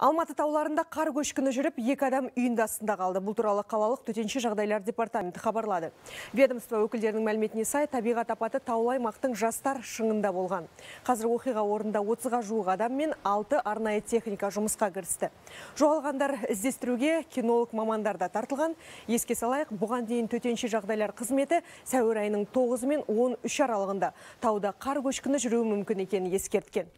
Алматы тауларында қар көшкіні жүріп, екі адам үйінде астында қалды. Бұл туралы қалалық төтенше жағдайлар департаменті хабарлады. Ведомство өкілдерінің мәліметіне сай, табиғат апаты таулы аймақтың жастар шыңында болған. Қазір оқиға орнында 30-ға жуық адам мен 6 арнайы техника жұмысқа кірісті. Жоғалғандар іздестіруге кинолог мамандар да тартылған. Еске салайық, бұған дейін төтенше жағдайлар қызметі сәуір айының 9 мен 13 аралығында тауда қар көшкіні жүруі мүмкін екенін ескерткен